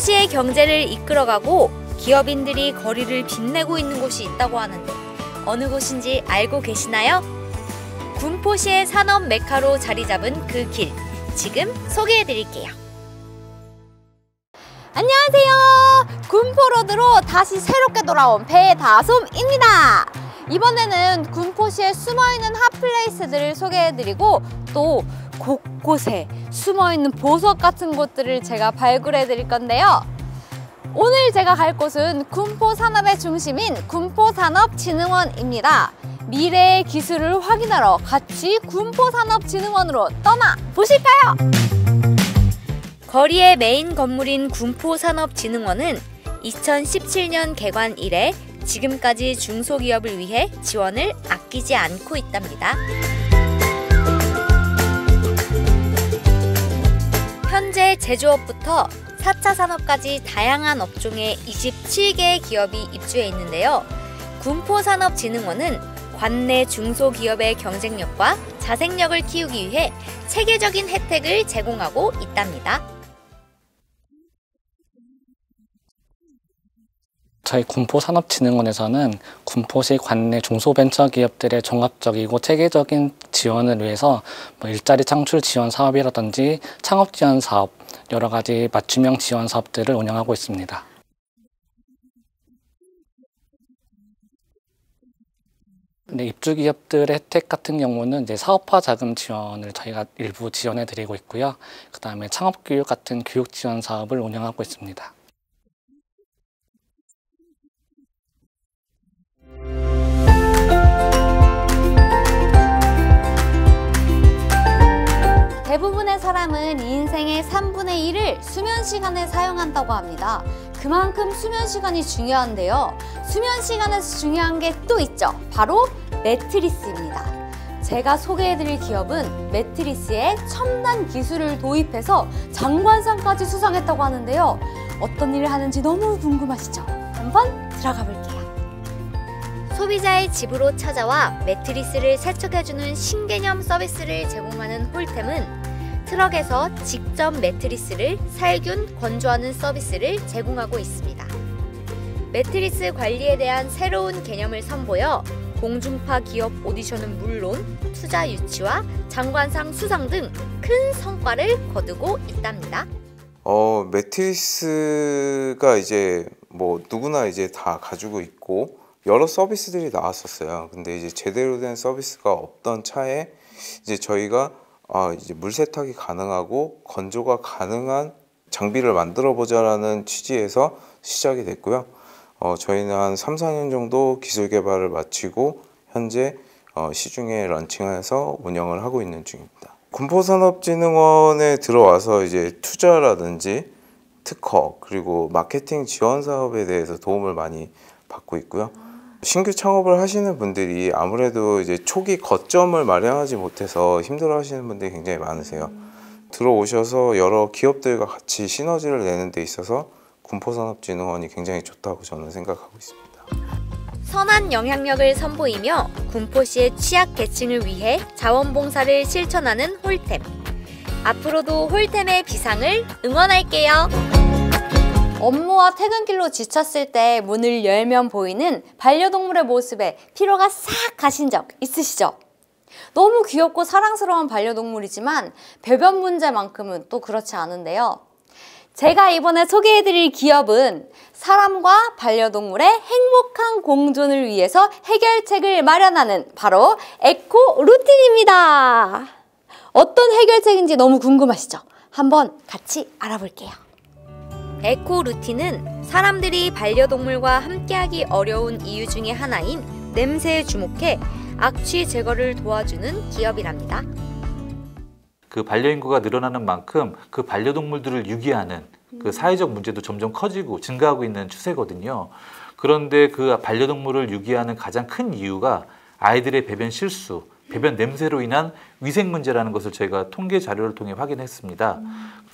경제를 이끌어가고 기업인들이 거리를 빛내고 있는 곳이 있다고 하는데 어느 곳인지 알고 계시나요? 군포시의 산업 메카로 자리 잡은 그 길 지금 소개해 드릴게요. 안녕하세요. 군포로드로 다시 새롭게 돌아온 배다솜입니다. 이번에는 군포시에 숨어있는 핫플레이스들을 소개해드리고 또 곳곳에 숨어있는 보석 같은 곳들을 제가 발굴해 드릴 건데요. 오늘 제가 갈 곳은 군포 산업의 중심인 군포산업진흥원입니다. 미래의 기술을 확인하러 같이 군포산업진흥원으로 떠나 보실까요? 거리의 메인 건물인 군포산업진흥원은 2017년 개관 이래 지금까지 중소기업을 위해 지원을 아끼지 않고 있답니다. 제조업부터 4차 산업까지 다양한 업종의 27개의 기업이 입주해 있는데요. 군포산업진흥원은 관내 중소기업의 경쟁력과 자생력을 키우기 위해 체계적인 혜택을 제공하고 있답니다. 저희 군포산업진흥원에서는 군포시 관내 중소벤처기업들의 종합적이고 체계적인 지원을 위해서 뭐 일자리 창출 지원 사업이라든지 창업 지원 사업, 여러 가지 맞춤형 지원 사업들을 운영하고 있습니다. 네, 입주 기업들의 혜택 같은 경우는 이제 사업화 자금 지원을 저희가 일부 지원해 드리고 있고요. 그다음에 창업 교육 같은 교육 지원 사업을 운영하고 있습니다. 수면 시간에 사용한다고 합니다. 그만큼 수면 시간이 중요한데요. 수면 시간에서 중요한 게 또 있죠. 바로 매트리스입니다. 제가 소개해드릴 기업은 매트리스에 첨단 기술을 도입해서 장관상까지 수상했다고 하는데요. 어떤 일을 하는지 너무 궁금하시죠? 한번 들어가 볼게요. 소비자의 집으로 찾아와 매트리스를 세척해주는 신개념 서비스를 제공하는 홀템은 트럭에서 직접 매트리스를 살균, 건조하는 서비스를 제공하고 있습니다. 매트리스 관리에 대한 새로운 개념을 선보여 공중파 기업 오디션은 물론 투자 유치와 장관상 수상 등 큰 성과를 거두고 있답니다. 어, 매트리스가 이제 뭐 누구나 이제 다 가지고 있고 여러 서비스들이 나왔었어요. 근데 이제 제대로 된 서비스가 없던 차에 이제 저희가 아, 이제 물 세탁이 가능하고 건조가 가능한 장비를 만들어 보자라는 취지에서 시작이 됐고요. 어, 저희는 한 3, 4년 정도 기술 개발을 마치고 현재 어, 시중에 런칭해서 운영을 하고 있는 중입니다. 군포산업진흥원에 들어와서 이제 투자라든지 특허 그리고 마케팅 지원 사업에 대해서 도움을 많이 받고 있고요. 신규 창업을 하시는 분들이 아무래도 이제 초기 거점을 마련하지 못해서 힘들어 하시는 분들이 굉장히 많으세요. 들어오셔서 여러 기업들과 같이 시너지를 내는 데 있어서 군포산업진흥원이 굉장히 좋다고 저는 생각하고 있습니다. 선한 영향력을 선보이며 군포시의 취약 계층을 위해 자원봉사를 실천하는 홀템. 앞으로도 홀템의 비상을 응원할게요. 업무와 퇴근길로 지쳤을 때 문을 열면 보이는 반려동물의 모습에 피로가 싹 가신 적 있으시죠? 너무 귀엽고 사랑스러운 반려동물이지만 배변 문제만큼은 또 그렇지 않은데요. 제가 이번에 소개해드릴 기업은 사람과 반려동물의 행복한 공존을 위해서 해결책을 마련하는 바로 에코 루틴입니다. 어떤 해결책인지 너무 궁금하시죠? 한번 같이 알아볼게요. 에코 루틴은 사람들이 반려동물과 함께하기 어려운 이유 중의 하나인 냄새에 주목해 악취 제거를 도와주는 기업이랍니다. 그 반려인구가 늘어나는 만큼 그 반려동물들을 유기하는 그 사회적 문제도 점점 커지고 증가하고 있는 추세거든요. 그런데 그 반려동물을 유기하는 가장 큰 이유가 아이들의 배변 실수, 배변 냄새로 인한 위생 문제라는 것을 저희가 통계 자료를 통해 확인했습니다.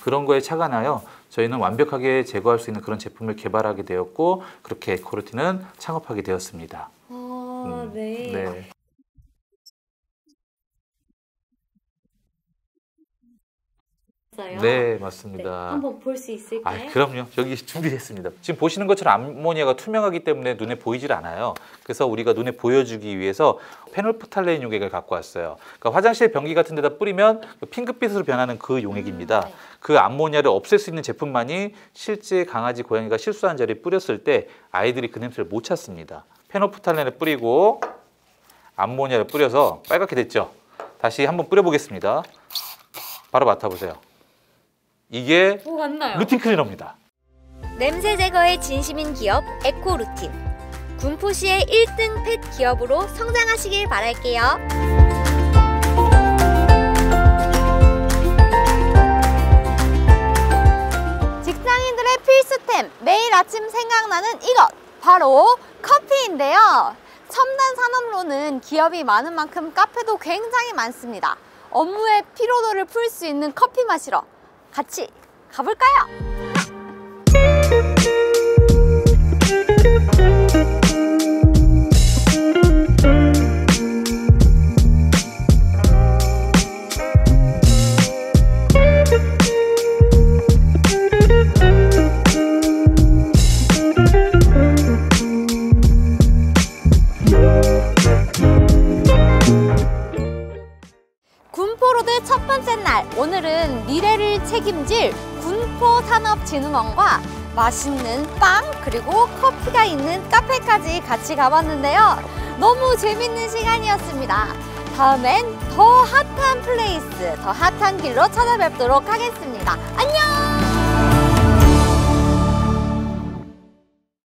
그런 거에 착안하여 저희는 완벽하게 제거할 수 있는 그런 제품을 개발하게 되었고 그렇게 에코르틴은 창업하게 되었습니다. 아, 음, 네. 네. 있어요. 네, 네, 맞습니다. 한번 볼 수 있을까요? 아, 그럼요. 여기 준비했습니다. 지금 보시는 것처럼 암모니아가 투명하기 때문에 눈에 보이질 않아요. 그래서 우리가 눈에 보여주기 위해서 페놀프탈레인 용액을 갖고 왔어요. 그러니까 화장실 변기 같은 데다 뿌리면 그 핑크빛으로 변하는 그 용액입니다. 음, 네. 그 암모니아를 없앨 수 있는 제품만이 실제 강아지, 고양이가 실수한 자리에 뿌렸을 때 아이들이 그 냄새를 못 찾습니다. 페놀프탈렌을 뿌리고 암모니아를 뿌려서 빨갛게 됐죠. 다시 한번 뿌려보겠습니다. 바로 맡아보세요. 이게 오? 루틴 클리너입니다. 냄새 제거에 진심인 기업 에코 루틴. 군포시의 1등 펫 기업으로 성장하시길 바랄게요. 직장인들의 필수템 매일 아침 생각나는 이것 바로 커피인데요. 첨단 산업로는 기업이 많은 만큼 카페도 굉장히 많습니다. 업무의 피로도를 풀 수 있는 커피 마시러 같이 가볼까요? 날. 오늘은 미래를 책임질 군포산업진흥원과 맛있는 빵 그리고 커피가 있는 카페까지 같이 가봤는데요. 너무 재밌는 시간이었습니다. 다음엔 더 핫한 플레이스 더 핫한 길로 찾아뵙도록 하겠습니다. 안녕